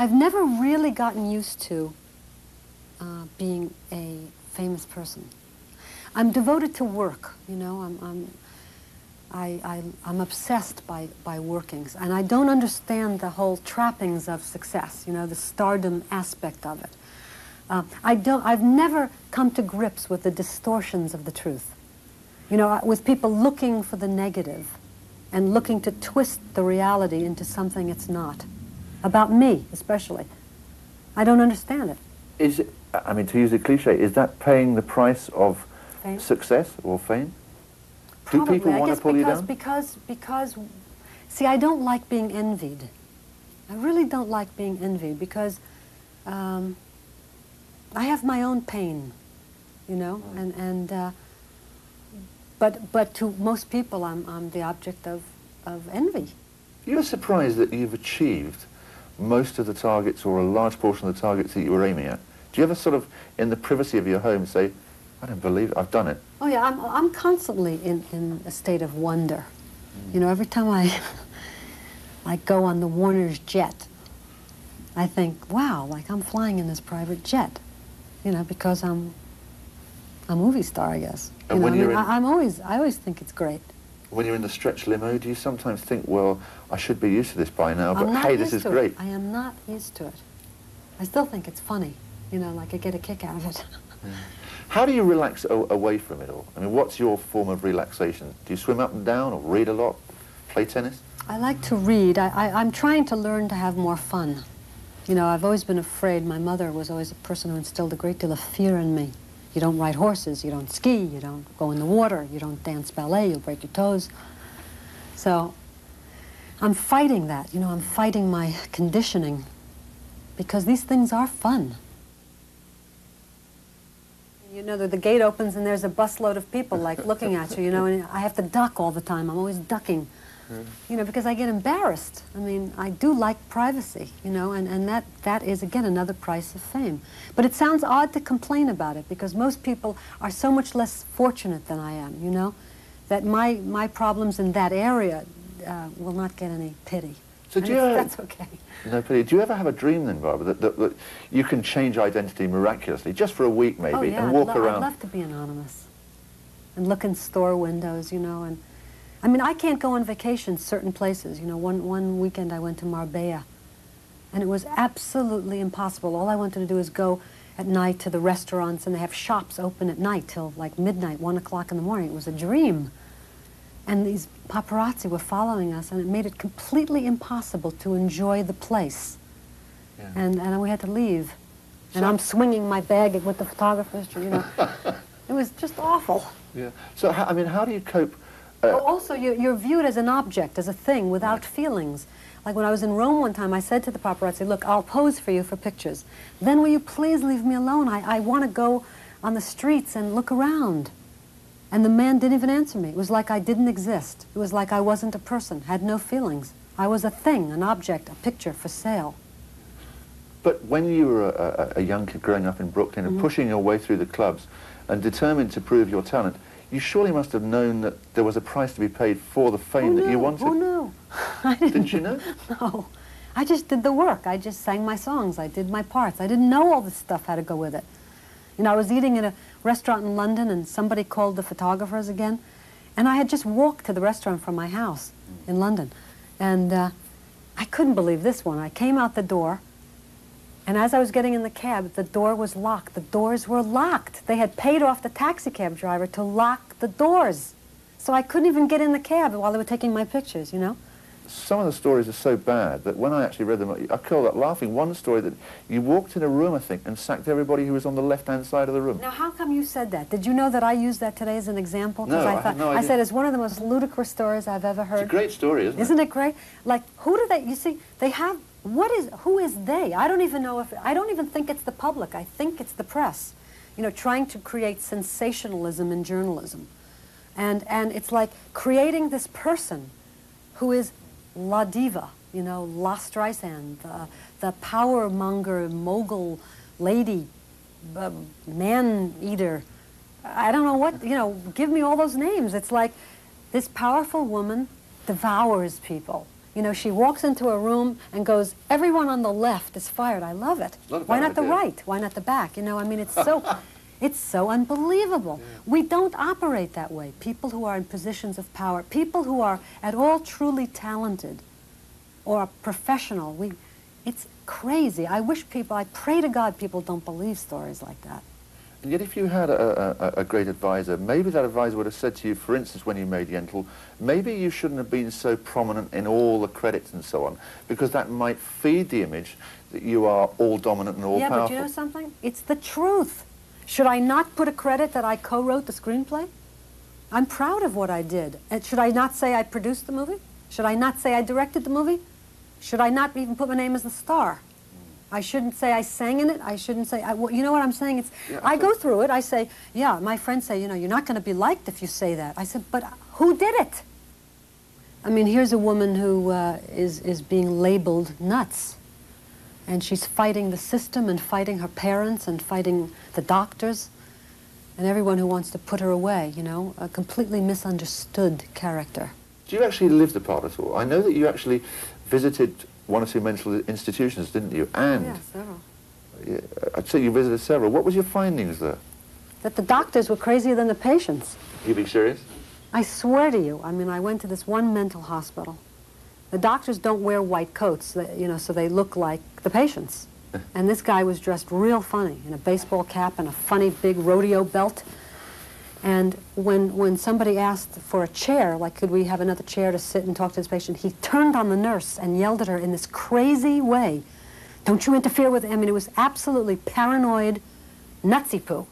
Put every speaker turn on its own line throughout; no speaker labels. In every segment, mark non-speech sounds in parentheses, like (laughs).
I've never really gotten used to uh, being a famous person. I'm devoted to work, you know, I'm, I'm, I, I, I'm obsessed by, by workings, and I don't understand the whole trappings of success, you know, the stardom aspect of it. Uh, I don't, I've never come to grips with the distortions of the truth. You know, with people looking for the negative and looking to twist the reality into something it's not. About me, especially. I don't understand it.
Is it, I mean, to use a cliche, is that paying the price of
Fame?
success or fame?
Probably.
Do people want to pull
because,
you down?
Because, because, see, I don't like being envied. I really don't like being envied because um, I have my own pain, you know,
Mm.
and, and uh, but, but to most people, I'm, I'm the object of, of envy.
You're surprised that you've achieved most of the targets or a large portion of the targets that you were aiming at. Do you ever sort of, in the privacy of your home, say, I don't believe it, I've done it?
Oh yeah, I'm, I'm constantly in, in a state of wonder. You know, every time I, (laughs) I go on the Warner's jet, I think, wow, like I'm flying in this private jet. You know, because I'm a movie star, I guess. You
And
know,
when
I mean,
you're in-
I, I'm always, I always think it's great.
When you're in the stretch limo, do you sometimes think, well, I should be used to this by now, but hey, this is great?
It. I am not used to it. I still think it's funny. You know, like I get a kick out of it.
How do you relax away from it all? I mean, what's your form of relaxation? Do you swim up and down or read a lot, play tennis?
I like to read. I, I, I'm trying to learn to have more fun. You know, I've always been afraid. My mother was always a person who instilled a great deal of fear in me. You don't ride horses, you don't ski, you don't go in the water, you don't dance ballet, you'll break your toes. So I'm fighting that. You know, I'm fighting my conditioning because these things are fun. You know, the, the gate opens and there's a busload of people like looking at you, you know, and I have to duck all the time. I'm always ducking, you know, because I get embarrassed. I mean, I do like privacy, you know, and, and that, that is, again, another price of fame. But it sounds odd to complain about it because most people are so much less fortunate than I am, you know, that my, my problems in that area uh, will not get any pity.
So
And
do you
that's okay.
No pity. Do you ever have a dream then, Barbra, that, that, that you can change identity miraculously, just for a week maybe,
oh, yeah,
and
I'd
walk around?
I'd love to be anonymous and look in store windows, you know, and I mean, I can't go on vacation certain places. You know, one, one weekend I went to Marbella, and it was absolutely impossible. All I wanted to do is go at night to the restaurants, and they have shops open at night till like midnight, one o'clock in the morning. It was a dream. And these paparazzi were following us, and it made it completely impossible to enjoy the place.
Yeah.
And, and we had to leave. And I'm swinging my bag with the photographers, you know. (laughs) it was just awful.
Yeah. So, I mean, how do you cope?
Oh, also, you're, you're viewed as an object, as a thing, without feelings. Like when I was in Rome one time, I said to the paparazzi, look, I'll pose for you for pictures. Then will you please leave me alone? I, I want to go on the streets and look around. And the man didn't even answer me. It was like I didn't exist. It was like I wasn't a person, had no feelings. I was a thing, an object, a picture for sale.
But when you were a, a, young kid growing up in Brooklyn and mm-hmm. pushing your way through the clubs and determined to prove your talent, you surely must have known that there was a price to be paid for the fame
oh,
that
no.
you wanted.
Oh, no. (laughs) I didn't,
Didn't you know? (laughs)
No. I just did the work. I just sang my songs. I did my parts. I didn't know all this stuff had to go with it. You know, I was eating at a restaurant in London and somebody called the photographers again. And I had just walked to the restaurant from my house in London. And uh, I couldn't believe this one. I came out the door, and as I was getting in the cab, the door was locked. The doors were locked. They had paid off the taxi cab driver to lock the doors. So I couldn't even get in the cab while they were taking my pictures, you know?
Some of the stories are so bad that when I actually read them, I curled up laughing. One story that you walked in a room, I think, and sacked everybody who was on the left-hand side of the room.
Now, how come you said that? Did you know that I used that today as an example?
No, I
thought,
no
I said it's one of the most ludicrous stories I've ever heard.
It's a great story, isn't, it?
Isn't it great? Like, who do they, you see, they have, what is, who is they? I don't even know if, I don't even think it's the public. I think it's the press, you know, trying to create sensationalism in journalism. And, and it's like creating this person who is La Diva, you know, La Streisand, the, the power monger, mogul lady, uh, man eater. I don't know what, you know, give me all those names. It's like this powerful woman devours people. You know, she walks into a room and goes, everyone on the left is fired. I love it.
Not
Why not the right? Why not the back? You know, I mean, it's so, (laughs) it's so unbelievable. We don't operate that way. People who are in positions of power, people who are at all truly talented or professional, we, it's crazy. I wish people, I pray to God people don't believe stories like that.
And yet if you had a, a, a great advisor, maybe that advisor would have said to you, for instance, when you made Yentl, maybe you shouldn't have been so prominent in all the credits and so on, because that might feed the image that you are all dominant and all-powerful.
yeah, but you know something? It's the truth. Should I not put a credit that I co-wrote the screenplay? I'm proud of what I did. And should I not say I produced the movie? Should I not say I directed the movie? Should I not even put my name as the star? I shouldn't say I sang in it. I shouldn't say, I, well, you know what I'm saying? It's,
Yeah, I
go through it. I say, yeah, my friends say, you know, you're not going to be liked if you say that. I said, but who did it? I mean, here's a woman who uh, is is being labeled nuts. And she's fighting the system and fighting her parents and fighting the doctors and everyone who wants to put her away, you know, a completely misunderstood character.
Do you actually live the part at all? I know that you actually visited one or two mental institutions, didn't you? And
Yeah, several.
I'd say you visited several. What was your findings there?
That the doctors were crazier than the patients.
You being serious?
I swear to you, I mean, I went to this one mental hospital. The doctors don't wear white coats, you know, so they look like the patients. (laughs) And this guy was dressed real funny in a baseball cap and a funny big rodeo belt. And when, when somebody asked for a chair, like, could we have another chair to sit and talk to this patient, he turned on the nurse and yelled at her in this crazy way, don't you interfere with, I mean, it was absolutely paranoid nutsy poo.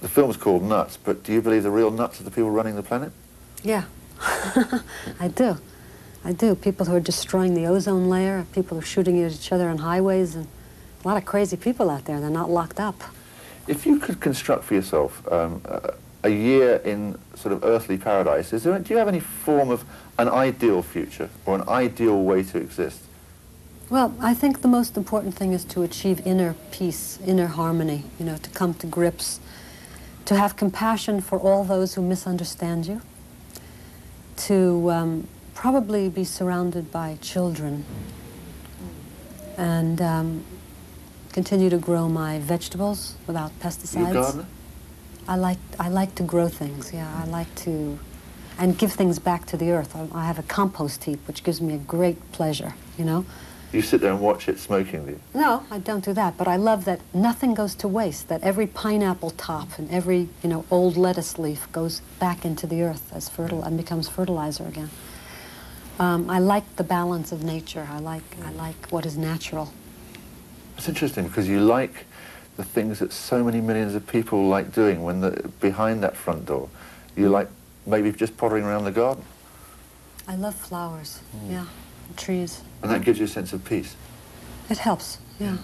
The film's called Nuts, but do you believe the real nuts are the people running the planet?
Yeah, (laughs) I do. I do. People who are destroying the ozone layer, people who are shooting at each other on highways, and a lot of crazy people out there. They're not locked up.
If you could construct for yourself um, a, a year in sort of earthly paradise, is there, do you have any form of an ideal future or an ideal way to exist?
Well, I think the most important thing is to achieve inner peace, inner harmony, you know, to come to grips, to have compassion for all those who misunderstand you, to um, probably be surrounded by children, and um, continue to grow my vegetables without
Are you a
pesticides. I like I like to grow things. Yeah, I like to, and give things back to the earth. I, I have a compost heap, which gives me a great pleasure. You know.
You sit there and watch it smoking, do you?
No, I don't do that. But I love that nothing goes to waste. That every pineapple top and every you know old lettuce leaf goes back into the earth as fertile and becomes fertilizer again. Um, I like the balance of nature. I like I like what is natural.
It's interesting because you like the things that so many millions of people like doing when the, behind that front door. You like maybe just pottering around the garden.
I love flowers. Yeah, and trees.
And that gives you a sense of peace.
It helps. Yeah.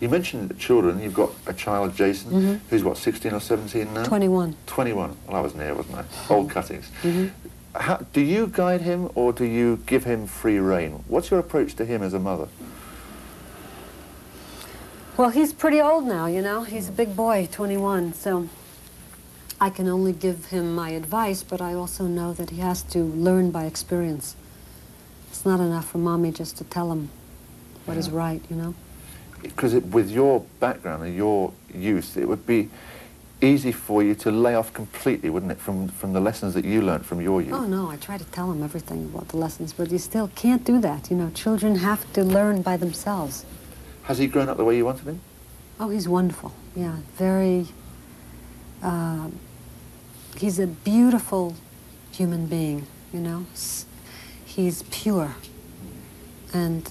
You mentioned children. You've got a child, Jason,
Mhm.
who's what, 16 or 17 now?
Twenty-one.
21. Well, I was near, wasn't I? Old cuttings.
Mhm.
How, do you guide him or do you give him free rein? What's your approach to him as a mother?
Well, he's pretty old now, you know. He's a big boy, 21, so I can only give him my advice, but I also know that he has to learn by experience. It's not enough for mommy just to tell him what is
Yeah.
right, you know.
Because with your background and your youth, it would be easy for you to lay off completely, wouldn't it, from, from the lessons that you learned from your youth?
Oh, no, I try to tell him everything about the lessons, but you still can't do that, you know. Children have to learn by themselves.
Has he grown up the way you wanted him?
Oh, he's wonderful. Yeah, very. Uh, he's a beautiful human being, you know. He's pure, and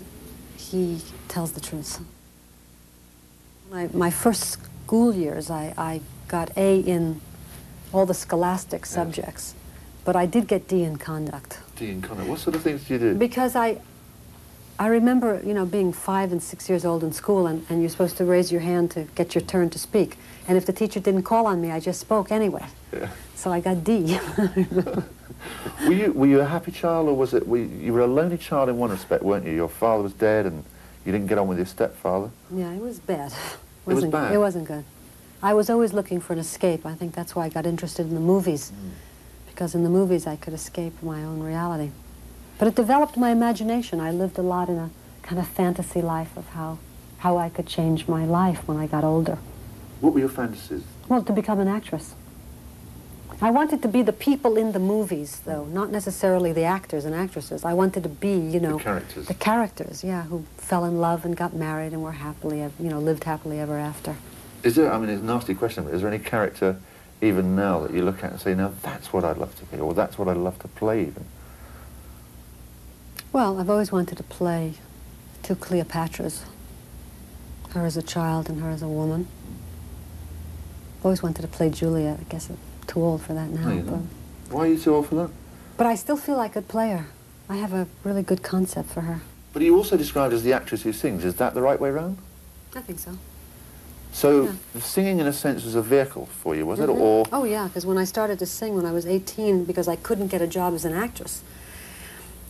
he tells the truth. My, my first school years, I, I got A in all the scholastic subjects, but I did get D in conduct.
Dean Connor, what sort of things do you do?
Because I, I remember, you know, being five and six years old in school, and, and you're supposed to raise your hand to get your turn to speak. And if the teacher didn't call on me, I just spoke anyway.
Yeah.
So I got D. (laughs)
Were you, were you a happy child or was it, were you, you were a lonely child in one respect, weren't you? Your father was dead and you didn't get on with your stepfather.
yeah, it was bad. (laughs)
was
Wasn't-
bad?
It wasn't good. I was always looking for an escape. I think that's why I got interested in the movies,
Mm.
because in the movies I could escape my own reality. But it developed my imagination. I lived a lot in a kind of fantasy life of how, how I could change my life when I got older.
What were your fantasies?
Well, to become an actress. I wanted to be the people in the movies, though, not necessarily the actors and actresses. I wanted to be, you know,
The characters.
the characters, yeah, who fell in love and got married and were happily, you know, lived happily ever after.
Is there, I mean, it's a nasty question, but is there any character even now that you look at and say, now that's what I'd love to be, or that's what I'd love to play even?
Well, I've always wanted to play two Cleopatras, her as a child and her as a woman. I've always wanted to play Juliet. I guess I'm too old for that now.
No, you're
but.
Why are you too old for that?
but I still feel I could play her. I have a really good concept for her.
But are you also described as the actress who sings. Is that the right way round?
I think so.
So
Yeah.
the singing, in a sense, was a vehicle for you, was it?
Mhm.
Or
Oh, yeah, because when I started to sing when I was 18, because I couldn't get a job as an actress,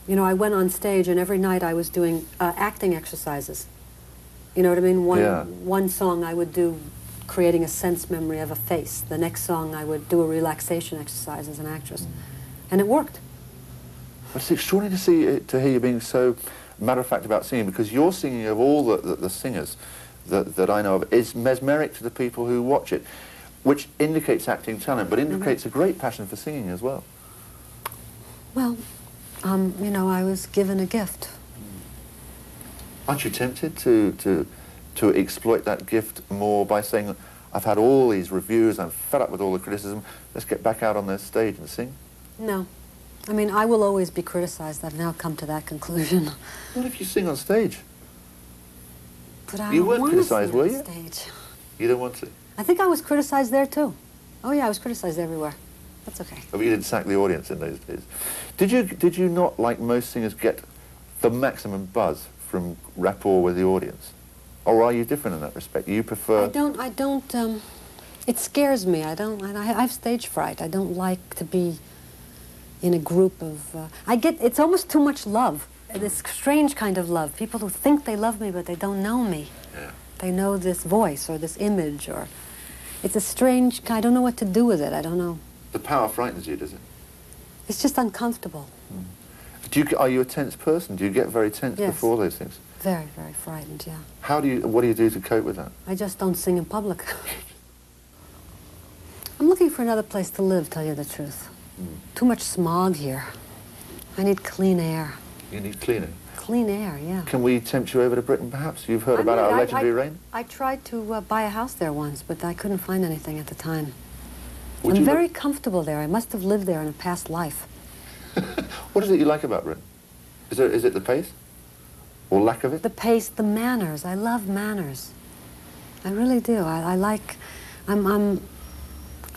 you know, I went on stage and every night I was doing uh, acting exercises. You know what I mean? One,
Yeah.
one song I would do creating a sense memory of a face. The next song I would do a relaxation exercise as an actress. And it worked.
But it's extraordinary to see to hear you being so matter of fact about singing because your singing of all the, the, the singers that, that I know of is mesmeric to the people who watch it, which indicates acting talent, but indicates a great passion for singing as well.
Well, um, you know, I was given a gift.
Aren't you tempted to, to, to exploit that gift more by saying, I've had all these reviews, I'm fed up with all the criticism, let's get back out on the stage and sing?
No. I mean, I will always be criticized. I've now come to that conclusion.
What if you sing on stage?
But I
You
don't
weren't
sing
were
on
you?
Stage.
You don't want to.
I think I was criticized there too. Oh yeah, I was criticized everywhere. That's okay.
But you didn't sack the audience in those days. Did you, did you not, like most singers, get the maximum buzz from rapport with the audience? Or are you different in that respect? You prefer...
I don't. I don't. Um, it scares me. I don't. I, I have stage fright. I don't like to be in a group of. Uh, I get. It's almost too much love. This strange kind of love. People who think they love me, but they don't know me.
Yeah.
They know this voice or this image or. It's a strange. I don't know what to do with it. I don't know.
The power frightens you, does it?
It's just uncomfortable.
Do you, are you a tense person? Do you get very tense
Yes.
before those things?
Very, very frightened. Yeah.
How do you, what do you do to cope with that?
I just don't sing in public. (laughs) I'm looking for another place to live, tell you the truth. Too much smog here. I need clean air.
You need cleaning.
Clean air, yeah.
Can we tempt you over to Britain, perhaps? You've heard
I
about
mean,
our
I-
legendary
I,
rain?
I tried to uh, buy a house there once, but I couldn't find anything at the time.
Would
I'm very comfortable there. I must have lived there in a past life. (laughs)
What is it you like about Britain? Is it, is it the pace? Or lack of it?
The pace, the manners. I love manners. I really do. I, I like. I'm. I'm.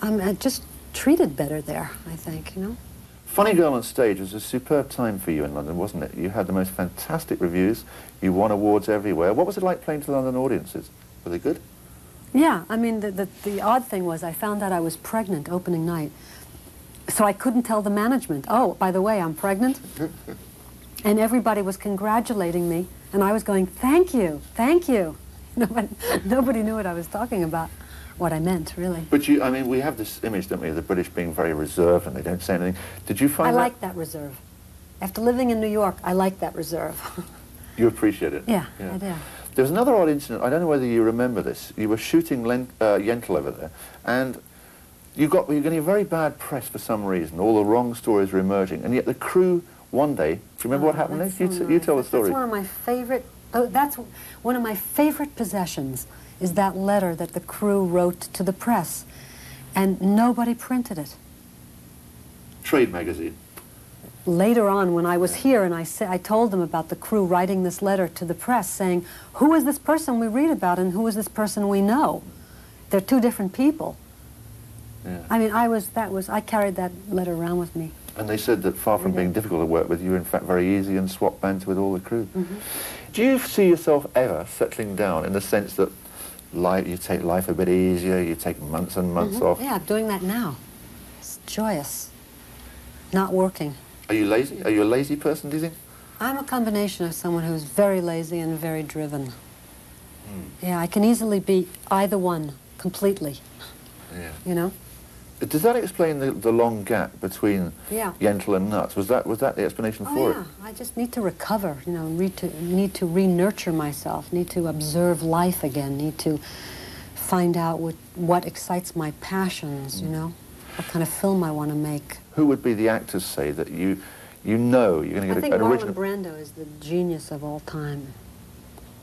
I'm uh, just treated better there. I think. You know.
Funny Girl on Stage was a superb time for you in London, wasn't it? You had the most fantastic reviews. You won awards everywhere. What was it like playing to London audiences? Were they good?
Yeah, I mean, the, the, the odd thing was I found out I was pregnant opening night. So I couldn't tell the management, oh, by the way, I'm pregnant. (laughs) and everybody was congratulating me, and I was going, thank you, thank you. (laughs) Nobody, nobody knew what I was talking about, what I meant, really.
But you, I mean, we have this image, don't we, of the British being very reserved and they don't say anything. Did you find
I
that?
like that reserve. After living in New York, I like that reserve. (laughs)
You appreciate it?
yeah, I do.
There was another odd incident. I don't know whether you remember this. You were shooting Len, uh, Yentl over there, and you got you were getting a very bad press for some reason. All the wrong stories were emerging, and yet the crew one day. Do you remember what
Oh,
happened there?
that's
You,
so
t- you tell the story.
That's one of my favorite. Oh, that's one of my favorite possessions. Is that letter that the crew wrote to the press, and nobody printed it.
Trade magazine.
Later on, when I was here and I said, I told them about the crew writing this letter to the press, saying, "Who is this person we read about, and who is this person we know? They're two different people."
Yeah.
I mean, I was that was I carried that letter around with me.
And they said that far from being difficult to work with, you were in fact very easy and swap banter with all the crew.
Mm-hmm.
Do you see yourself ever settling down in the sense that life, you take life a bit easier, you take months and months
Mhm.
off?
Yeah, I'm doing that now. It's joyous. Not working.
Are you lazy? Are you a lazy person, do you think?
I'm a combination of someone who's very lazy and very driven. Yeah, I can easily be either one completely,
Yeah.
you know?
Does that explain the, the long gap between
Yeah.
Yentl and Nuts? Was that was that the explanation
Oh
for
yeah,
it?
I just need to recover. You know, need to need to re-nurture myself. Need to observe life again. Need to find out what what excites my passions.
Mm.
You know, what kind of film I want to make.
Who would be the actors say that you you know you're going to
I
get
think
a, an
Marlon
original?
Brando is the genius of all time.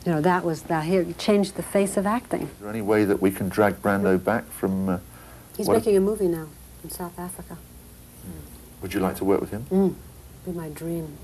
You know, that was that. He changed the face of acting.
Is there any way that we can drag Brando back from? Uh,
He's making a movie now in South Africa.
Would you like to work with him?
Mm, be my dream.